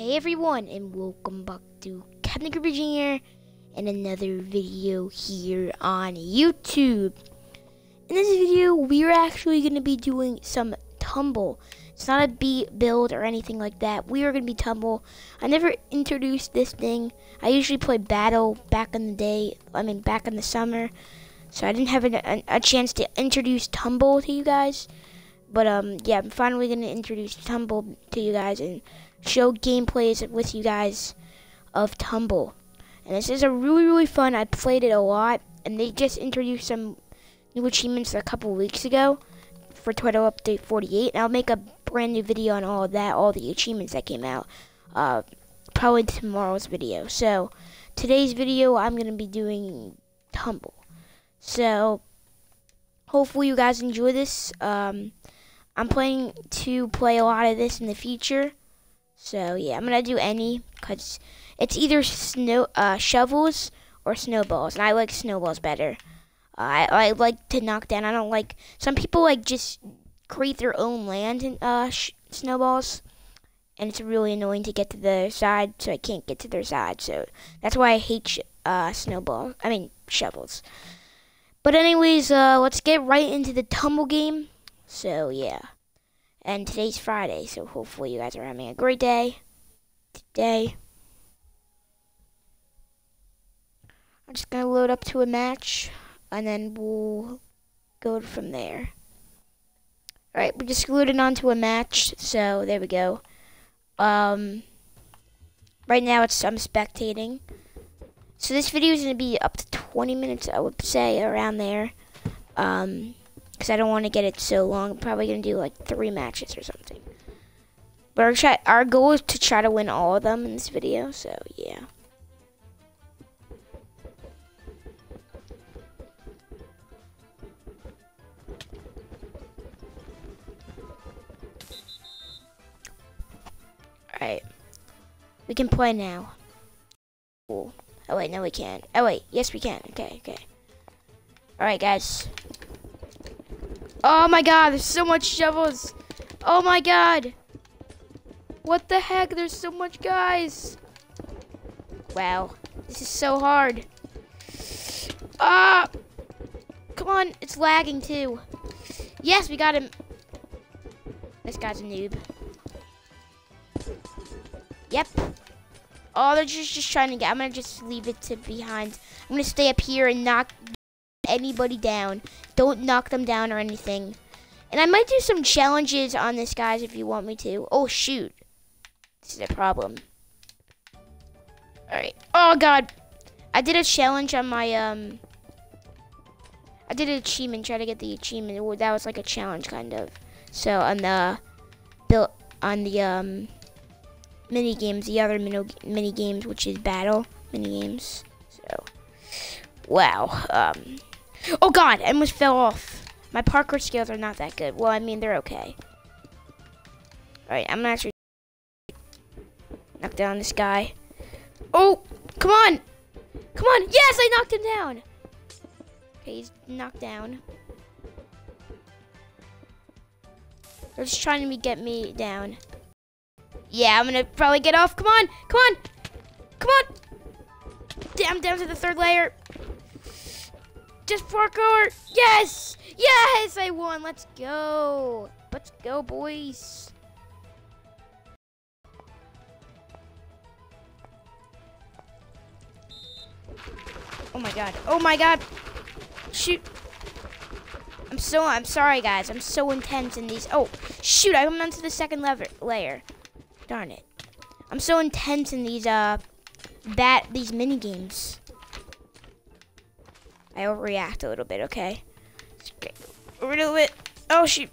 Hey everyone, and welcome back to Captain Creeper Jr. and another video here on YouTube. In this video, we're actually going to be doing some tumble. It's not a beat build or anything like that. We are going to be tumble. I never introduced this thing. I usually play battle back in the day. I mean, back in the summer. So I didn't have a, a, a chance to introduce tumble to you guys. But um, yeah, I'm finally to introduce tumble to you guys and show gameplays with you guys of Tumble. And this is a really, really fun. I played it a lot, and they just introduced some new achievements a couple weeks ago for Title Update 48. And I'll make a brand new video on all of that, all the achievements that came out, uh, probably tomorrow's video. So today's video, I'm to be doing Tumble. So hopefully you guys enjoy this. Um, I'm planning to play a lot of this in the future. So yeah, I'm gonna do any because it's either snow uh, shovels or snowballs, and I like snowballs better. Uh, I I like to knock down. I don't like some people like just create their own land in uh, snowballs, and it's really annoying to get to their side, so I can't get to their side. So that's why I hate uh, snowball. I mean shovels. But anyways, uh, let's get right into the tumble game. So yeah. And today's Friday, so hopefully you guys are having a great day today. I'm just going to load up to a match, and then we'll go from there. Alright, we just loaded onto a match, so there we go. Um, right now it's I'm spectating. So this video is going to be up to 20 minutes, I would say, around there. Um, because I don't want to get it so long. I'm probably going to do like three matches or something. But our, try, our goal is to try to win all of them in this video, so yeah. Alright. We can play now. Cool. Oh wait, no we can't. Oh wait, yes we can. Okay, okay. Alright guys. Oh my god, there's so much shovels. Oh my god. What the heck? There's so much guys. Wow. This is so hard. Ah! Come on, it's lagging too. Yes, we got him. This guy's a noob. Yep. Oh, they're just, just trying to get. I'm gonna just leave it to behind. I'm gonna stay up here and knock anybody down. Don't knock them down or anything. And I might do some challenges on this, guys, if you want me to. Oh, shoot. This is a problem. Alright. Oh, God. I did a challenge on my, um... I did an achievement, try to get the achievement. That was like a challenge, kind of. So, on the... Built on the, um... Mini games, the other mini, mini games, which is battle mini games. So, wow. Um... Oh god, I almost fell off. My parkour skills are not that good. Well, I mean, they're okay. Alright, I'm gonna actually knock down this guy. Oh, come on. Come on. Yes, I knocked him down. Okay, he's knocked down. They're just trying to get me down. Yeah, I'm gonna probably get off. Come on, come on, come on. Down, down to the third layer. Just parkour. Yes, yes, I won. Let's go. Let's go, boys. Oh my god. Oh my god. Shoot. I'm so, I'm sorry guys. I'm so intense in these. Oh, shoot. I went onto the second lever, layer. Darn it. I'm so intense in these, uh, bat, these mini games. I overreact a little bit, okay? A little bit. Oh, shoot.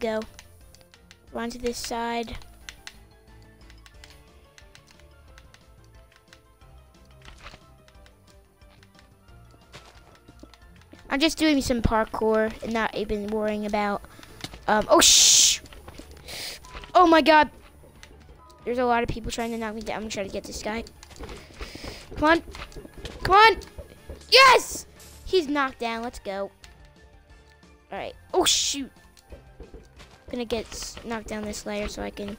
Go. Run to this side. I'm just doing some parkour and not even worrying about. Um, oh, shh! Oh my god! There's a lot of people trying to knock me down. I'm gonna try to get this guy. Come on! Come on! Yes! He's knocked down. Let's go. Alright. Oh, shoot. I'm Gonna get knocked down this layer so I can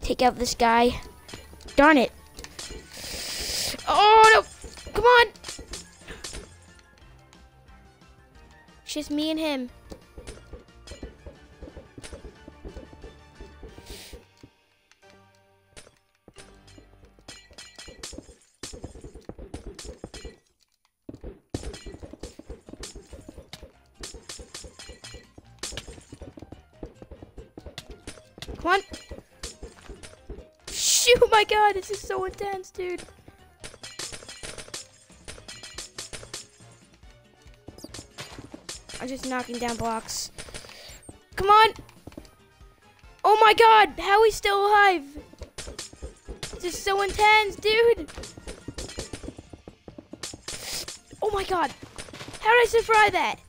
take out this guy. Darn it. Oh, no. Come on. It's just me and him. Come on. Shoot, my god, this is so intense, dude. I'm just knocking down blocks. Come on. Oh my god, how we still alive? This is so intense, dude. Oh my god. How did I survive that?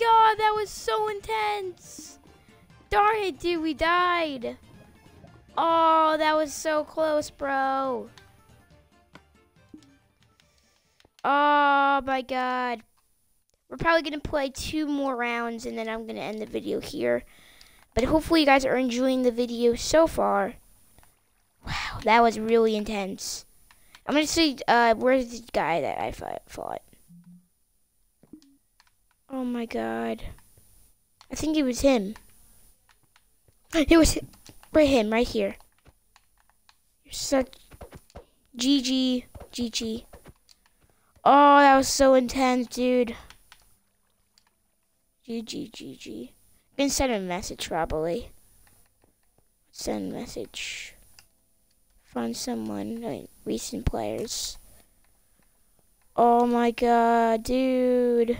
God, that was so intense. Darn it, dude, we died. Oh, that was so close, bro. Oh my god. We're probably going to play two more rounds and then I'm going to end the video here. But hopefully you guys are enjoying the video so far. Wow, that was really intense. I'm going to see, uh, where's the guy that I fought? Oh my god. I think it was him. It was right him, right here. You're such GG, GG. Oh, that was so intense, dude. GG, GG. Gonna send a message probably. Send message. Find someone, mean, recent players. Oh my god, dude.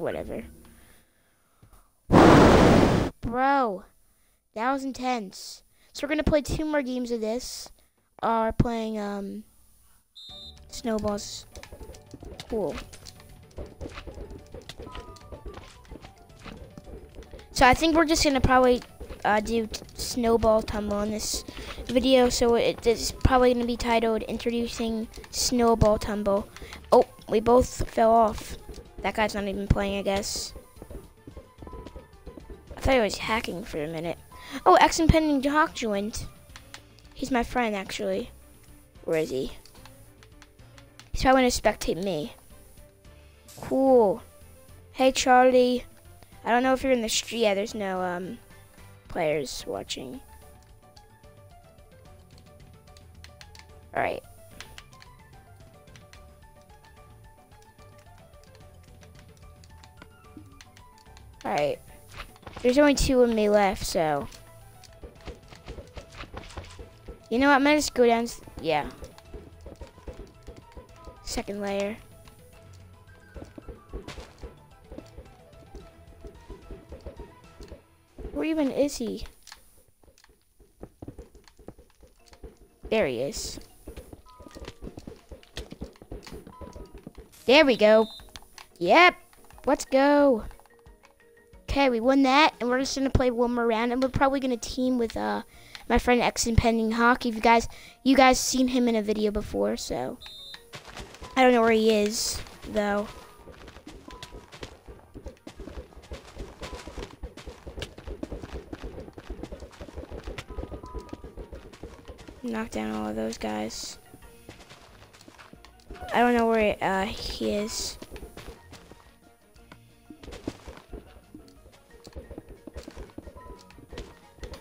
Whatever. Bro, that was intense. So we're gonna play two more games of this. We're playing um snowballs. Cool. So I think we're just gonna probably uh, do snowball tumble in this video. So it is probably gonna be titled "Introducing Snowball Tumble." Oh, we both fell off. That guy's not even playing, I guess. I thought he was hacking for a minute. Oh, X Impending Hawk joined. He's my friend, actually. Where is he? He's probably going to spectate me. Cool. Hey, Charlie. I don't know if you're in the street. Yeah, there's no um, players watching. Alright. Alright. There's only two of me left, so. You know what? I'm gonna just go down. Yeah. Second layer. Where even is he? There he is. There we go. Yep. Let's go. Okay, we won that, and we're just gonna play one more round, and we're probably gonna team with uh my friend X Impending Hawk. If you guys you guys seen him in a video before, so I don't know where he is though. Knock down all of those guys. I don't know where uh, he is.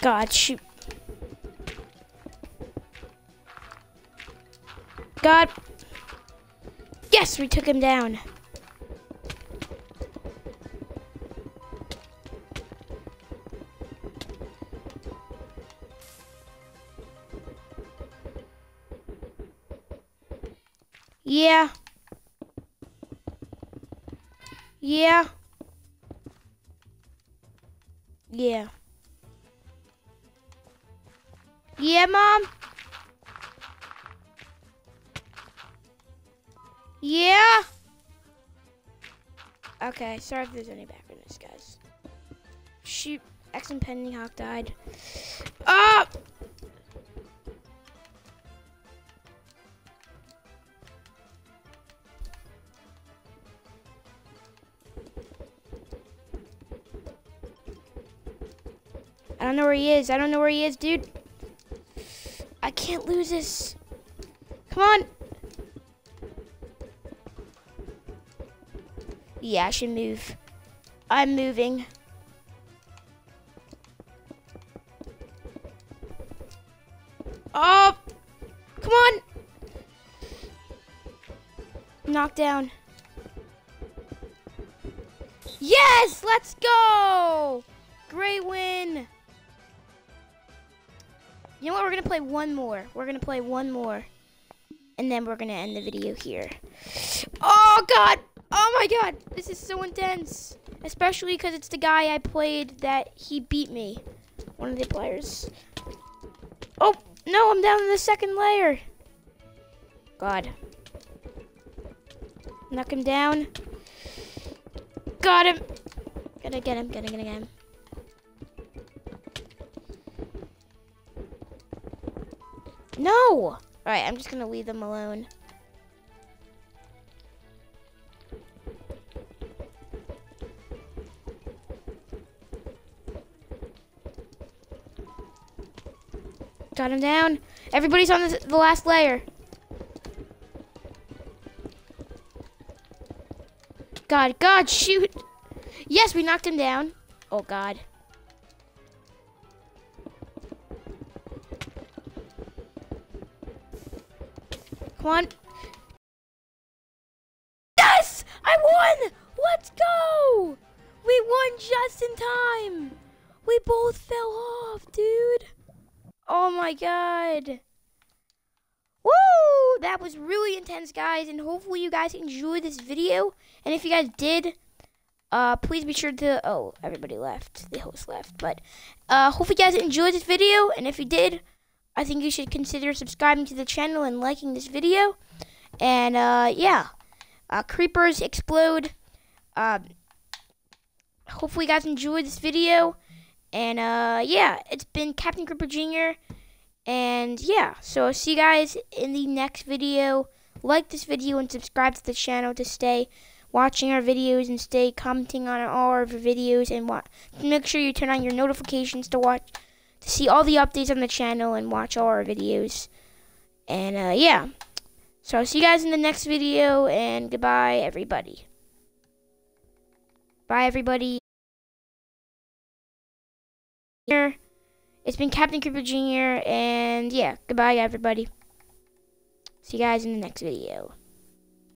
God, shoot. God. Yes, we took him down. Yeah. Yeah. Yeah. Yeah, Mom? Yeah? Okay, sorry if there's any background noise, guys. Shoot, X Impending Hawk died. Ah! I don't know where he is. I don't know where he is, dude. Can't lose this. Come on. Yeah, I should move. I'm moving. Oh! Come on! Knock down. Yes! Let's go! Great win! You know what? We're going to play one more. We're going to play one more. And then we're going to end the video here. Oh, God! Oh, my God! This is so intense. Especially because it's the guy I played that he beat me. One of the players. Oh, no, I'm down in the second layer. God. Knock him down. Got him. Gonna get him, Gonna get him. No! Alright, I'm just gonna leave them alone. Got him down. Everybody's on the, the last layer. God, God, shoot. Yes, we knocked him down. Oh, God. Come on. Yes! I won! Let's go! We won just in time. We both fell off, dude. Oh my god. Woo! That was really intense, guys, and hopefully you guys enjoyed this video. And if you guys did, uh, please be sure to, oh, everybody left. The host left. But uh, hopefully you guys enjoyed this video, and if you did, I think you should consider subscribing to the channel and liking this video. And, uh, yeah. Uh, creepers explode. Uh, hopefully you guys enjoyed this video. And uh, yeah, it's been Captain Creeper Jr. And yeah, so see you guys in the next video. Like this video and subscribe to the channel to stay watching our videos and stay commenting on all of our videos and. Make sure you turn on your notifications to watch to see all the updates on the channel and watch all our videos. And uh, yeah, so I'll see you guys in the next video and goodbye everybody. Bye everybody. It's been Captain Creeper Jr. And yeah, goodbye, everybody. See you guys in the next video.